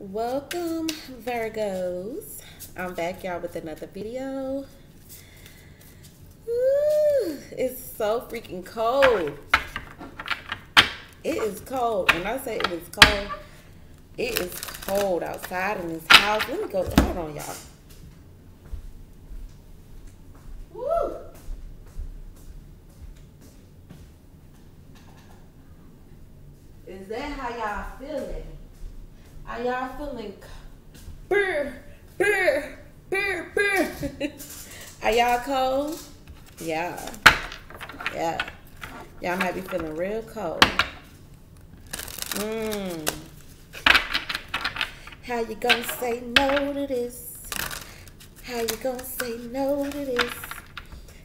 Welcome, Virgos. I'm back, y'all, with another video. Ooh, it's so freaking cold. It is cold. When I say it is cold, it is cold outside in this house. Let me go. Hold on, y'all. Are y'all feeling burr, burr, burr, burr? Are y'all cold? Yeah. Yeah. Y'all might be feeling real cold. Mmm. How you gonna say no to this? How you gonna say no to this?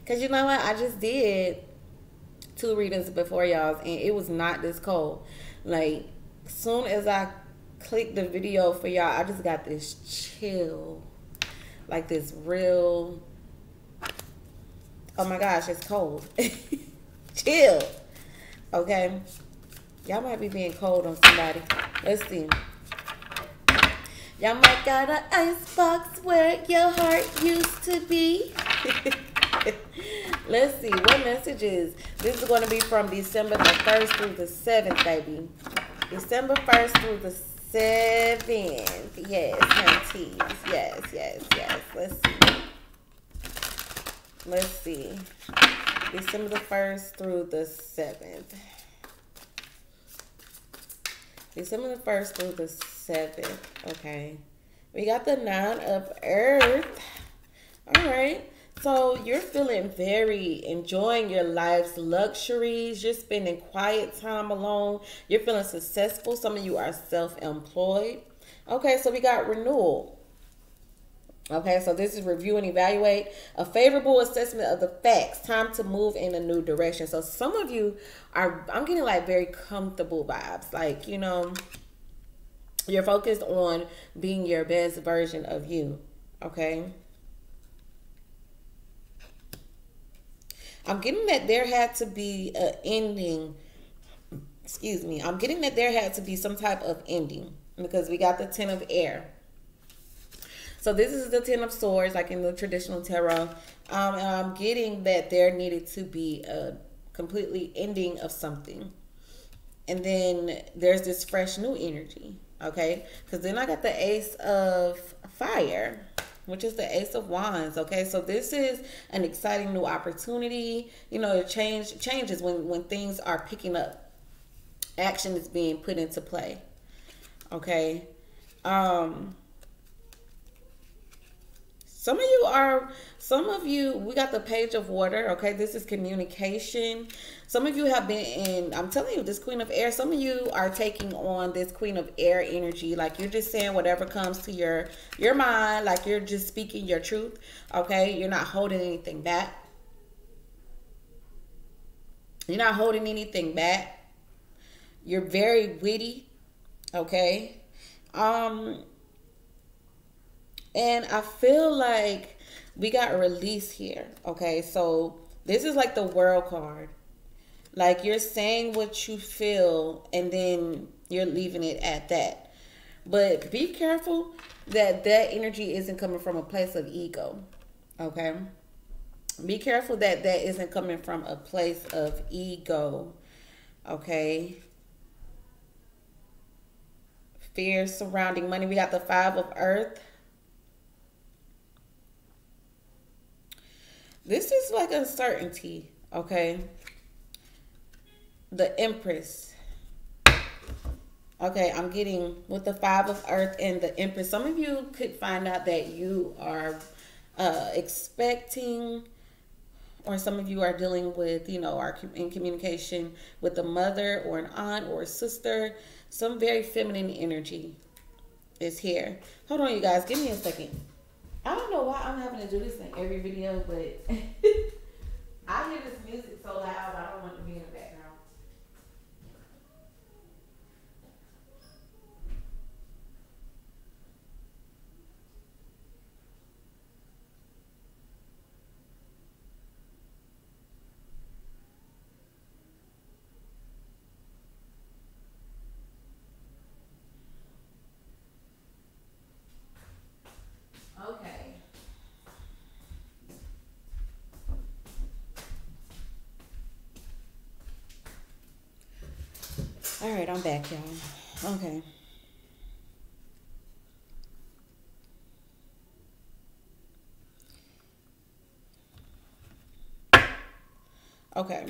Cause you know what? I just did two readings before y'all's and it was not this cold. Like soon as I clicked the video for y'all, I just got this chill. Like this real Oh my gosh, it's cold. chill. Okay. Y'all might be being cold on somebody. Let's see. Y'all might got an ice box where your heart used to be. Let's see what messages. This is going to be from December the 1st through the 7th, baby. December 1st through the 7th. Yes, aunties. Yes, yes, yes. Let's see. Let's see. December the 1st through the 7th. December the 1st through the 7th. Okay. We got the Nine of Earth. All right. So you're feeling very enjoying your life's luxuries. You're spending quiet time alone. You're feeling successful. Some of you are self-employed. Okay, so we got renewal. Okay, so this is review and evaluate a favorable assessment of the facts. Time to move in a new direction. So some of you are, I'm getting like very comfortable vibes. Like, you know, you're focused on being your best version of you. Okay. I'm getting that there had to be an ending. Excuse me. I'm getting that there had to be some type of ending because we got the Ten of Air. So this is the Ten of Swords, like in the traditional tarot. Um, I'm getting that there needed to be a completely ending of something. And then there's this fresh new energy, okay? Because then I got the Ace of Fire, which is the Ace of Wands, okay? So this is an exciting new opportunity. You know, it change changes when, when things are picking up. Action is being put into play, okay? Um some of you are, some of you, we got the page of water, okay? This is communication. Some of you have been in, I'm telling you, this queen of air, some of you are taking on this queen of air energy. Like you're just saying whatever comes to your, your mind, like you're just speaking your truth, okay? You're not holding anything back. You're not holding anything back. You're very witty, okay? Um, and I feel like we got release here. Okay, so this is like the world card. Like you're saying what you feel and then you're leaving it at that. But be careful that that energy isn't coming from a place of ego. Okay? Be careful that that isn't coming from a place of ego. Okay? Fear surrounding money. We got the five of earth. This is like uncertainty, okay? The Empress. Okay, I'm getting with the Five of Earth and the Empress. Some of you could find out that you are uh, expecting, or some of you are dealing with, you know, are in communication with a mother or an aunt or a sister. Some very feminine energy is here. Hold on, you guys. Give me a second. I don't know why I'm having to do this in every video, but I hear this music so loud, I don't back, y'all. Okay. Okay.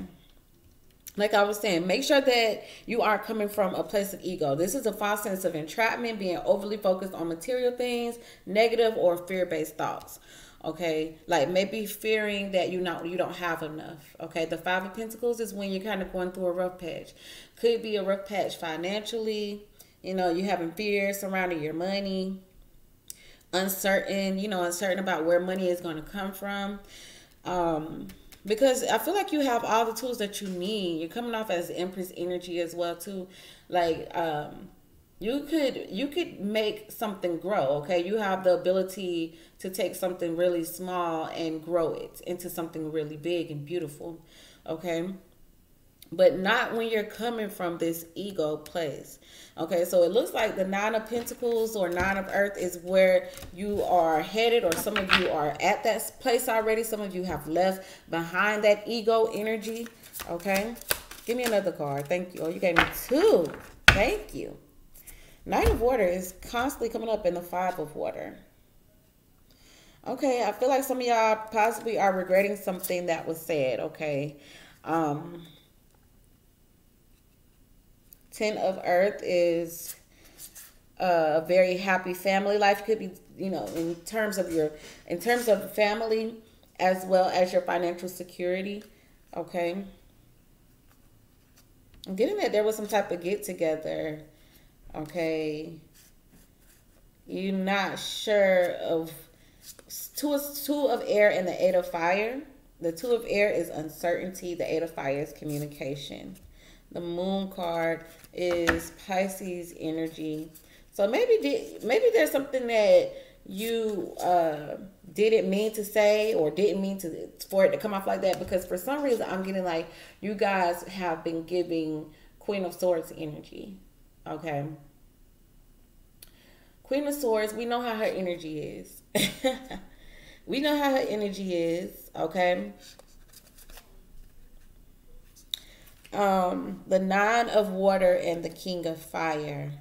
Like I was saying, make sure that you are coming from a place of ego. This is a false sense of entrapment, being overly focused on material things, negative or fear-based thoughts. Okay, like maybe fearing that you not you don't have enough. Okay, the Five of Pentacles is when you're kind of going through a rough patch. Could be a rough patch financially. You know, you having fears surrounding your money, uncertain. You know, uncertain about where money is going to come from. Um, because I feel like you have all the tools that you need. You're coming off as Empress energy as well too. Like um you could you could make something grow, okay? You have the ability to take something really small and grow it into something really big and beautiful. Okay? But not when you're coming from this ego place. Okay, so it looks like the Nine of Pentacles or Nine of Earth is where you are headed, or some of you are at that place already. Some of you have left behind that ego energy. Okay, give me another card. Thank you. Oh, you gave me two. Thank you. Nine of Water is constantly coming up in the Five of Water. Okay, I feel like some of y'all possibly are regretting something that was said. Okay. Um, Ten of Earth is a very happy family life. Could be, you know, in terms of your, in terms of family, as well as your financial security. Okay. I'm getting that there was some type of get together. Okay. You're not sure of two, two of air and the eight of fire. The two of air is uncertainty. The eight of fire is communication. The moon card is Pisces energy. So maybe did maybe there's something that you uh, didn't mean to say or didn't mean to for it to come off like that because for some reason I'm getting like you guys have been giving Queen of Swords energy. Okay. Queen of Swords, we know how her energy is. we know how her energy is, okay? um, the nine of water and the king of fire.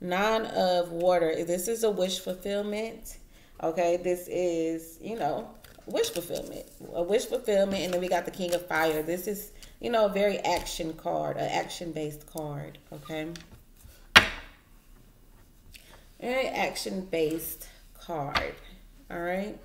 Nine of water. This is a wish fulfillment. Okay, this is, you know, wish fulfillment. A wish fulfillment. And then we got the king of fire. This is, you know, a very action card, an action-based card. Okay. Very action-based card. All right.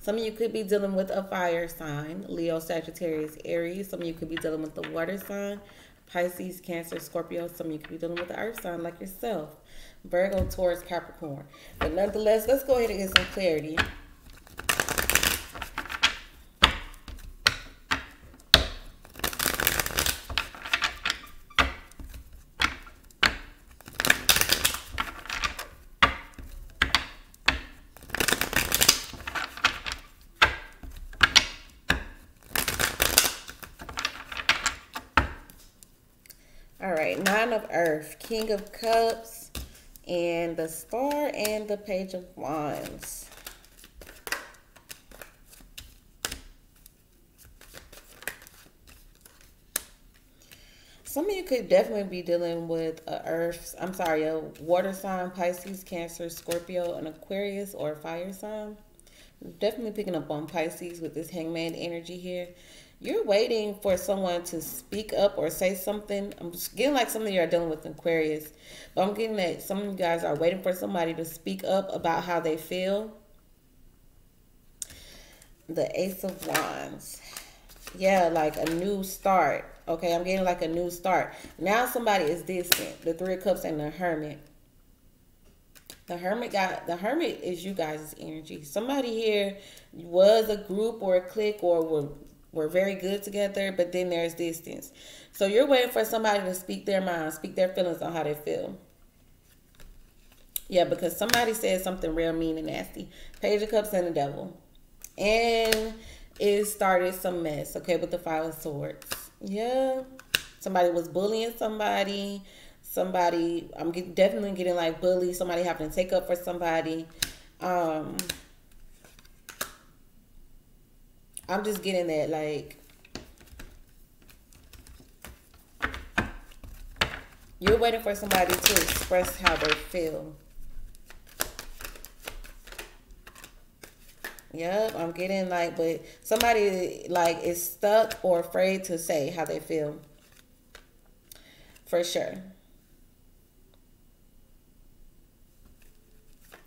Some of you could be dealing with a fire sign, Leo, Sagittarius, Aries. Some of you could be dealing with the water sign, Pisces, Cancer, Scorpio. Some of you could be dealing with the earth sign like yourself, Virgo, Taurus, Capricorn. But nonetheless, let's go ahead and get some clarity. Nine of Earth, King of Cups, and the Star and the Page of Wands. Some of you could definitely be dealing with a earth, I'm sorry, a water sign, Pisces, Cancer, Scorpio, an Aquarius, or a fire sign. Definitely picking up on Pisces with this hangman energy here you're waiting for someone to speak up or say something. I'm getting like some of you are dealing with Aquarius, but I'm getting that some of you guys are waiting for somebody to speak up about how they feel. The Ace of Wands. Yeah, like a new start. Okay, I'm getting like a new start. Now somebody is distant. The Three of Cups and the Hermit. The Hermit got the Hermit is you guys' energy. Somebody here was a group or a clique or were we're very good together, but then there's distance. So you're waiting for somebody to speak their mind, speak their feelings on how they feel. Yeah, because somebody said something real mean and nasty. Page of Cups and the Devil. And it started some mess, okay, with the Five of Swords. Yeah. Somebody was bullying somebody. Somebody, I'm get, definitely getting like bullied. Somebody having to take up for somebody. Um, I'm just getting that like you're waiting for somebody to express how they feel. Yep, I'm getting like, but somebody like is stuck or afraid to say how they feel. For sure.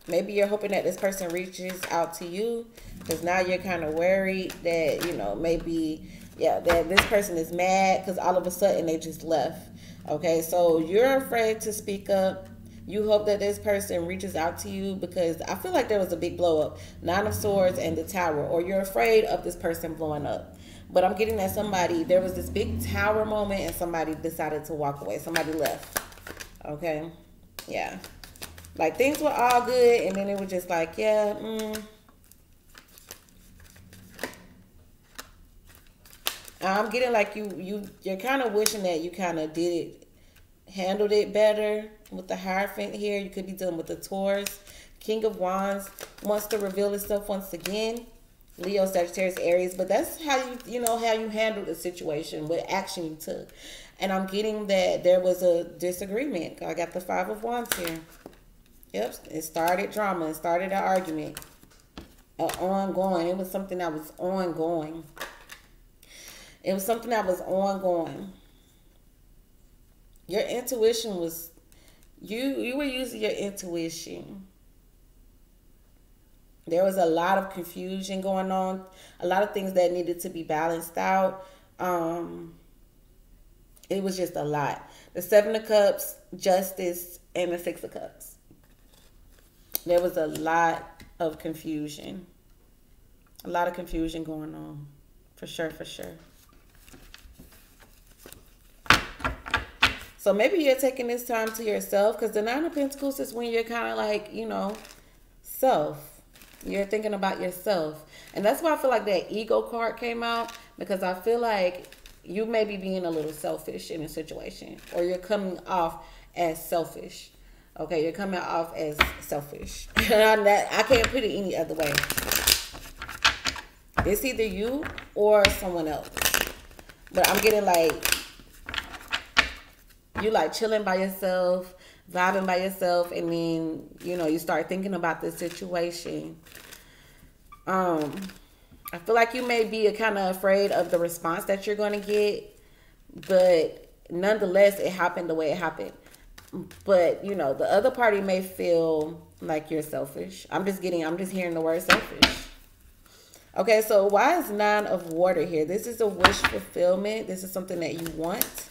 Maybe you're hoping that this person reaches out to you because now you're kind of worried that, you know, maybe, yeah, that this person is mad because all of a sudden they just left. Okay, so you're afraid to speak up you hope that this person reaches out to you because I feel like there was a big blow up. Nine of Swords and the Tower, or you're afraid of this person blowing up. But I'm getting that somebody, there was this big tower moment and somebody decided to walk away. Somebody left. Okay? Yeah. Like things were all good and then it was just like, yeah, mm. I'm getting like you you you're kind of wishing that you kind of did it handled it better with the Hierophant here. You could be dealing with the Taurus. King of Wands wants to reveal itself once again. Leo, Sagittarius, Aries. But that's how you, you know, how you handle the situation, what action you took. And I'm getting that there was a disagreement. I got the Five of Wands here. Yep, it started drama. It started an argument. An ongoing. It was something that was ongoing. It was something that was ongoing. Your intuition was you you were using your intuition. There was a lot of confusion going on, a lot of things that needed to be balanced out. Um, it was just a lot. The Seven of Cups, Justice, and the Six of Cups. There was a lot of confusion. A lot of confusion going on. For sure, for sure. So maybe you're taking this time to yourself because the Nine of Pentacles is when you're kind of like, you know, self. You're thinking about yourself. And that's why I feel like that ego card came out because I feel like you may be being a little selfish in a situation or you're coming off as selfish. Okay, you're coming off as selfish. I can't put it any other way. It's either you or someone else. But I'm getting like you like chilling by yourself, vibing by yourself, and then you know you start thinking about the situation. Um, I feel like you may be kind of afraid of the response that you're going to get, but nonetheless, it happened the way it happened. But you know, the other party may feel like you're selfish. I'm just getting, I'm just hearing the word selfish. Okay, so why is nine of water here? This is a wish fulfillment. This is something that you want.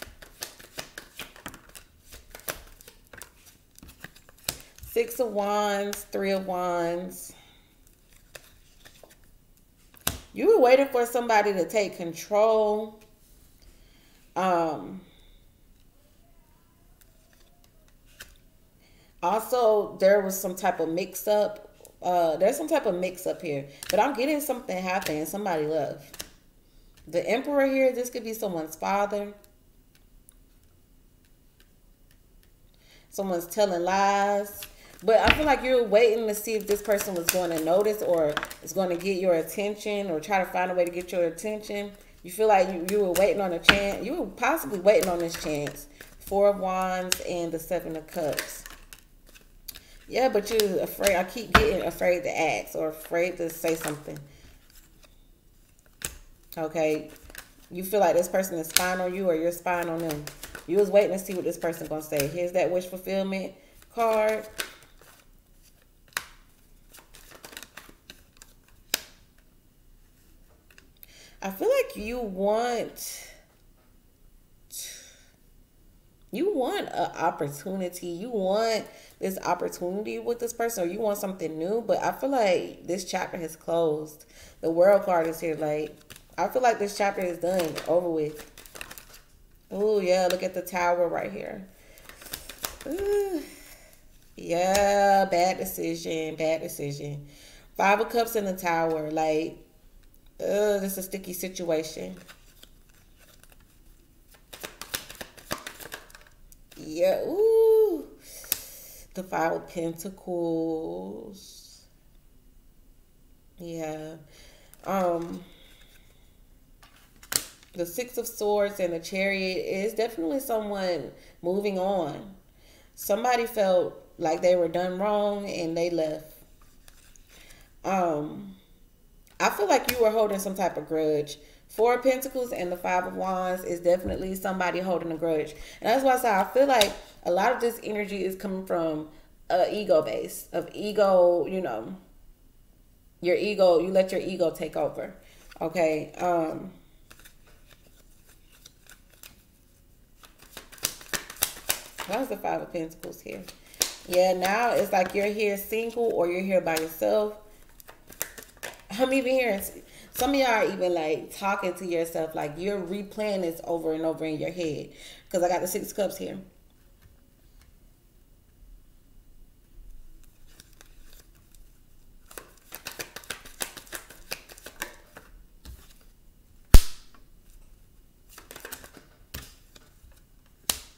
Six of Wands, Three of Wands. You were waiting for somebody to take control. Um, also, there was some type of mix up. Uh, there's some type of mix up here. But I'm getting something happening. Somebody left. The Emperor here, this could be someone's father. Someone's telling lies. But I feel like you're waiting to see if this person was going to notice or is going to get your attention or try to find a way to get your attention. You feel like you, you were waiting on a chance. You were possibly waiting on this chance. Four of Wands and the Seven of Cups. Yeah, but you're afraid. I keep getting afraid to ask or afraid to say something. Okay. You feel like this person is spying on you or you're spying on them. You was waiting to see what this person going to say. Here's that wish fulfillment card. I feel like you want you want an opportunity. You want this opportunity with this person, or you want something new. But I feel like this chapter has closed. The world card is here. Like I feel like this chapter is done, over with. Oh yeah, look at the tower right here. Ooh. Yeah, bad decision, bad decision. Five of Cups in the tower, like Ugh, this is a sticky situation. Yeah, ooh. The Five of Pentacles. Yeah. Um. the Six of Swords and the Chariot is definitely someone moving on. Somebody felt like they were done wrong and they left. Um, I feel like you were holding some type of grudge. Four of Pentacles and the Five of Wands is definitely somebody holding a grudge. And that's why I say I feel like a lot of this energy is coming from a ego base of ego, you know, your ego, you let your ego take over. Okay. Um Why the Five of Pentacles here? Yeah, now it's like you're here single or you're here by yourself. I'm even hearing some of y'all are even like talking to yourself, like you're replaying this over and over in your head. Because I got the Six Cups here.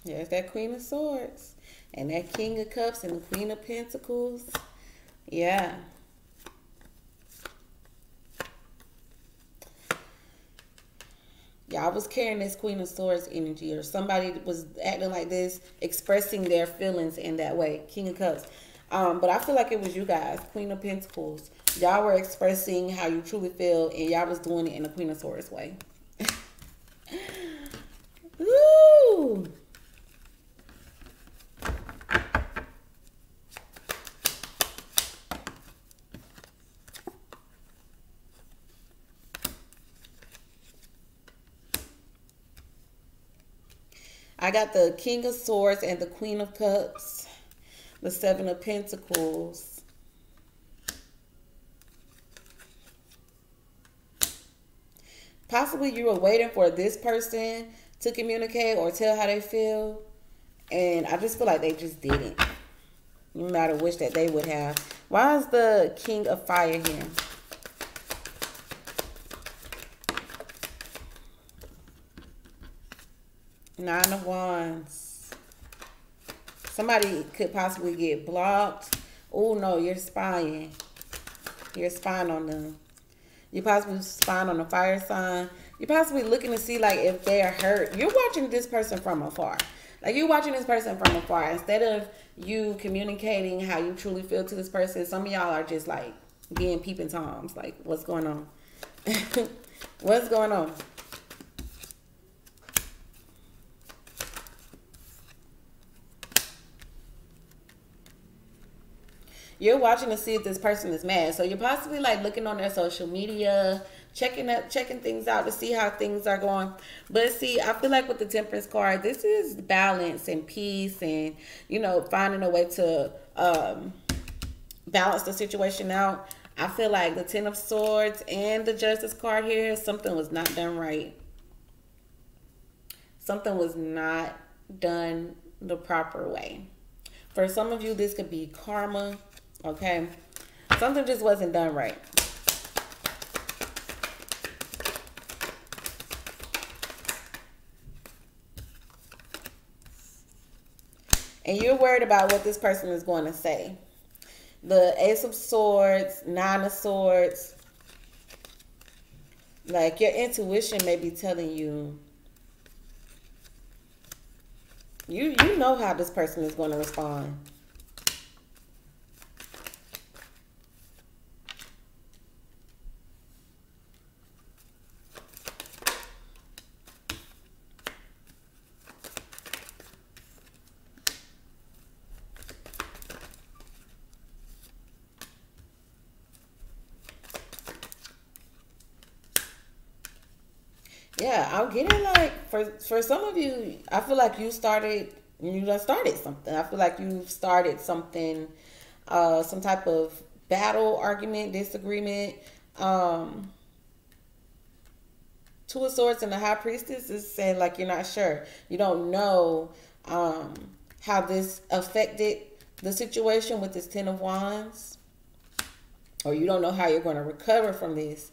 There's that Queen of Swords. And that King of Cups and the Queen of Pentacles. Yeah. Y'all was carrying this Queen of Swords energy or somebody was acting like this, expressing their feelings in that way. King of Cups. Um, but I feel like it was you guys, Queen of Pentacles. Y'all were expressing how you truly feel and y'all was doing it in a Queen of Swords way. Ooh. I got the King of Swords and the Queen of Cups, the Seven of Pentacles. Possibly you were waiting for this person to communicate or tell how they feel. And I just feel like they just didn't. No matter wish that they would have. Why is the King of Fire here? Nine of Wands. Somebody could possibly get blocked. Oh, no, you're spying. You're spying on them. You're possibly spying on a fire sign. You're possibly looking to see, like, if they're hurt. You're watching this person from afar. Like, you're watching this person from afar. Instead of you communicating how you truly feel to this person, some of y'all are just, like, being peeping toms. Like, what's going on? what's going on? You're watching to see if this person is mad. So you're possibly like looking on their social media, checking up, checking things out to see how things are going. But see, I feel like with the Temperance card, this is balance and peace, and you know, finding a way to um, balance the situation out. I feel like the Ten of Swords and the Justice card here, something was not done right. Something was not done the proper way. For some of you, this could be karma. Okay. Something just wasn't done right. And you're worried about what this person is going to say. The Ace of Swords, Nine of Swords. Like your intuition may be telling you you you know how this person is going to respond. yeah, I'm getting like for some of you, I feel like you started you just started something. I feel like you've started something, uh, some type of battle, argument, disagreement. Um, Two of Swords and the High Priestess is saying like you're not sure. You don't know um, how this affected the situation with this Ten of Wands, or you don't know how you're going to recover from this.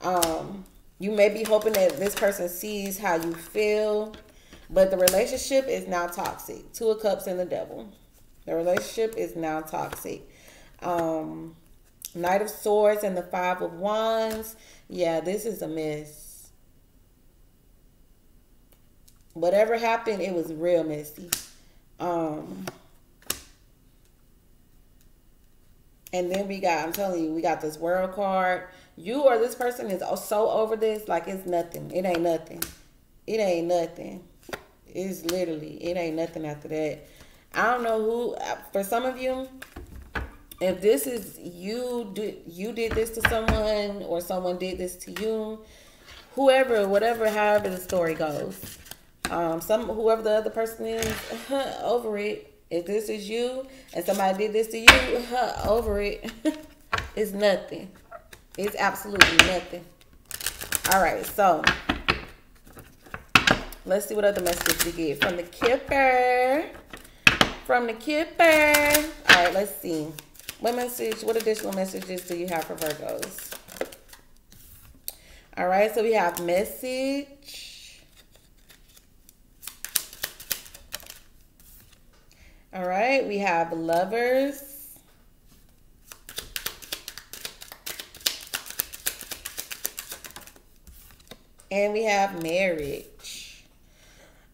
Um, you may be hoping that this person sees how you feel, but the relationship is now toxic. Two of Cups and the Devil. The relationship is now toxic. Um, Knight of Swords and the Five of Wands. Yeah, this is a mess. whatever happened, it was real messy. Um, and then we got, I'm telling you, we got this world card. You or this person is so over this, like it's nothing. It ain't nothing. It ain't nothing. It's literally, it ain't nothing after that. I don't know who, for some of you, if this is you did you did this to someone or someone did this to you, whoever, whatever, however the story goes, um, some whoever the other person is, over it. If this is you and somebody did this to you, over it. it's nothing. It's absolutely nothing. All right, so let's see what other messages we get from the Kipper. From the Kipper. All right, let's see. What message, what additional messages do you have for Virgos? All right, so we have message. All right, we have lovers. And we have marriage.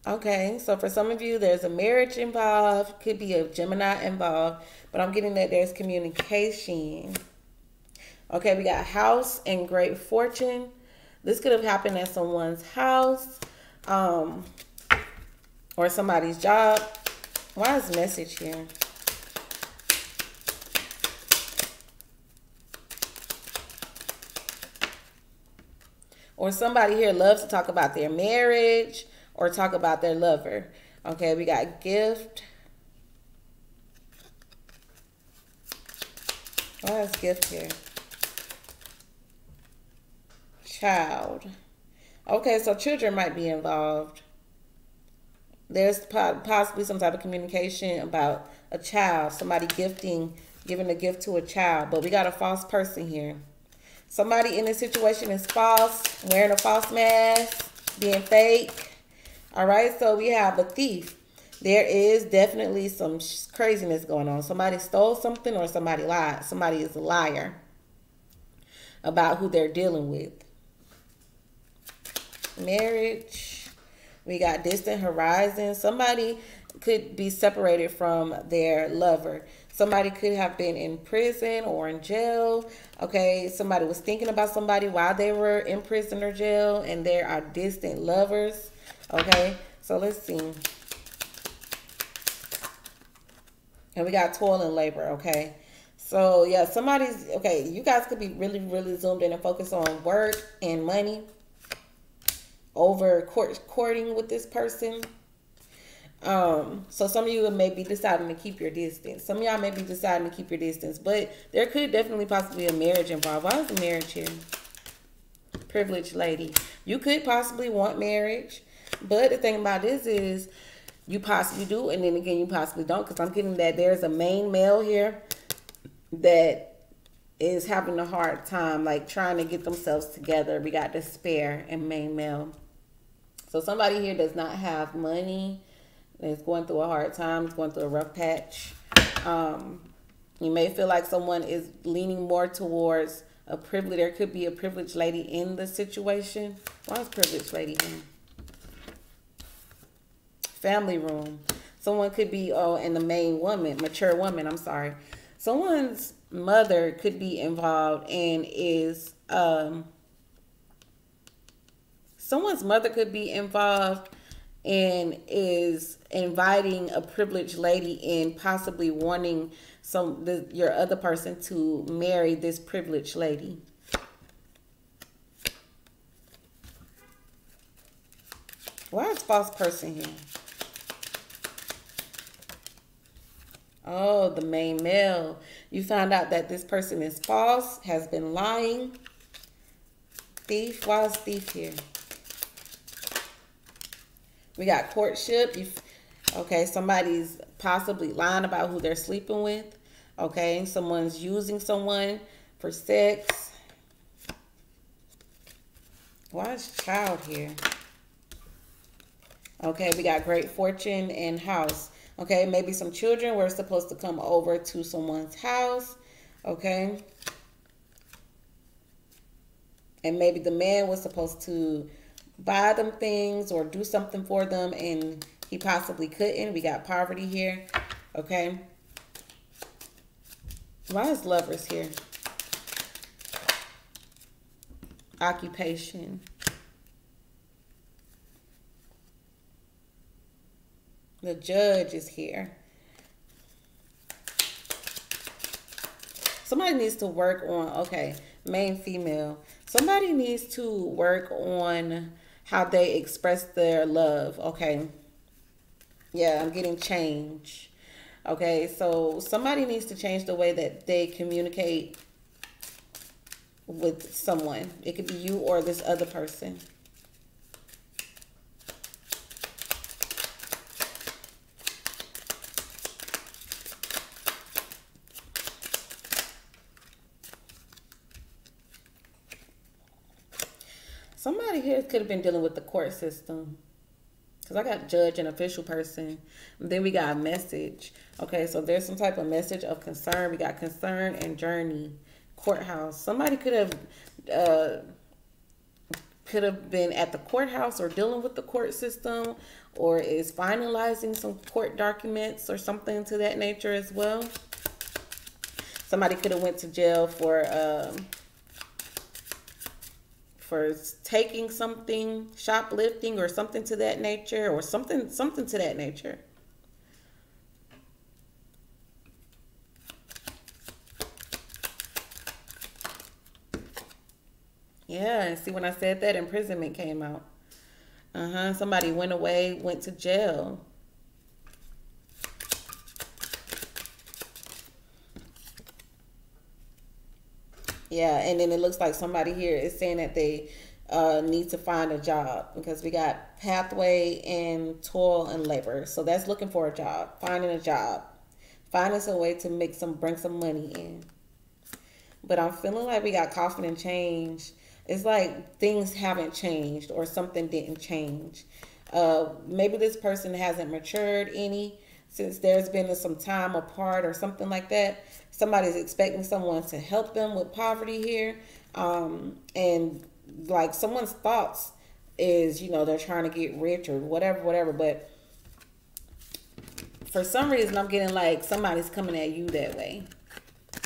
Okay, so for some of you, there's a marriage involved, could be a Gemini involved, but I'm getting that there's communication. Okay, we got house and great fortune. This could have happened at someone's house um, or somebody's job. Why is message here? Or somebody here loves to talk about their marriage or talk about their lover. Okay, we got gift. Why is gift here? Child. Okay, so children might be involved. There's possibly some type of communication about a child, somebody gifting, giving a gift to a child. But we got a false person here. Somebody in this situation is false, wearing a false mask, being fake. All right, so we have a thief. There is definitely some craziness going on. Somebody stole something or somebody lied. Somebody is a liar about who they're dealing with. Marriage. We got distant horizon. Somebody could be separated from their lover. Somebody could have been in prison or in jail. Okay, somebody was thinking about somebody while they were in prison or jail, and there are distant lovers. Okay, so let's see. And we got toil and labor, okay? So, yeah, somebody's, okay, you guys could be really, really zoomed in and focus on work and money over court, courting with this person. Um, so some of you may be deciding to keep your distance. Some of y'all may be deciding to keep your distance, but there could definitely possibly a marriage involved. Why is a marriage here? Privileged lady. You could possibly want marriage, but the thing about this is you possibly do, and then again you possibly don't, because I'm getting that there's a main male here that is having a hard time, like trying to get themselves together. We got despair and main male. So somebody here does not have money is going through a hard time, is going through a rough patch. Um, you may feel like someone is leaning more towards a privilege. There could be a privileged lady in the situation. Why is privileged lady in? Family room. Someone could be, oh, and the main woman, mature woman, I'm sorry. Someone's mother could be involved and is, um, someone's mother could be involved and is inviting a privileged lady in, possibly wanting some the, your other person to marry this privileged lady. Why is false person here? Oh, the main male. You found out that this person is false, has been lying. Thief. Why is thief here? We got courtship. You, okay, somebody's possibly lying about who they're sleeping with. Okay, someone's using someone for sex. Why is child here? Okay, we got great fortune and house. Okay, maybe some children were supposed to come over to someone's house. Okay. And maybe the man was supposed to buy them things or do something for them and he possibly couldn't. We got poverty here. Okay. Why is lovers here? Occupation. The judge is here. Somebody needs to work on, okay, main female. Somebody needs to work on how they express their love, okay? Yeah, I'm getting change. Okay, so somebody needs to change the way that they communicate with someone. It could be you or this other person. Here could have been dealing with the court system. Because I got judge and official person. Then we got a message. Okay, so there's some type of message of concern. We got concern and journey. Courthouse. Somebody could have uh, could have been at the courthouse or dealing with the court system or is finalizing some court documents or something to that nature as well. Somebody could have went to jail for um, for taking something, shoplifting or something to that nature or something something to that nature. Yeah, and see when I said that imprisonment came out. Uh-huh. Somebody went away, went to jail. Yeah, and then it looks like somebody here is saying that they uh, need to find a job because we got pathway and toil and labor. So that's looking for a job, finding a job, finding some way to make some, bring some money in. But I'm feeling like we got coffin and change. It's like things haven't changed or something didn't change. Uh, maybe this person hasn't matured any since there's been some time apart or something like that somebody's expecting someone to help them with poverty here. Um, and like someone's thoughts is you know they're trying to get rich or whatever whatever. But for some reason i'm getting like somebody's coming at you that way.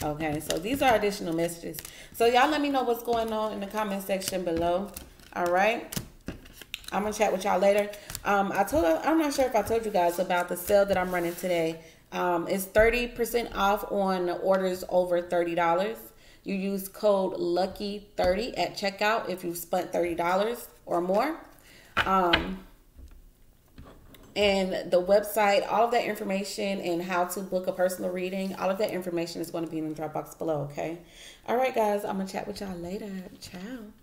Okay? So these are additional messages. So y'all let me know what's going on in the comment section below. All right i'm gonna chat with y'all later um i told i'm not sure if i told you guys about the sale that i'm running today um, it's 30% off on orders over $30. You use code LUCKY30 at checkout if you spent $30 or more. Um, and the website, all of that information and how to book a personal reading, all of that information is going to be in the Dropbox below, okay? All right, guys, I'm going to chat with y'all later. Ciao.